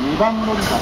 2番乗り場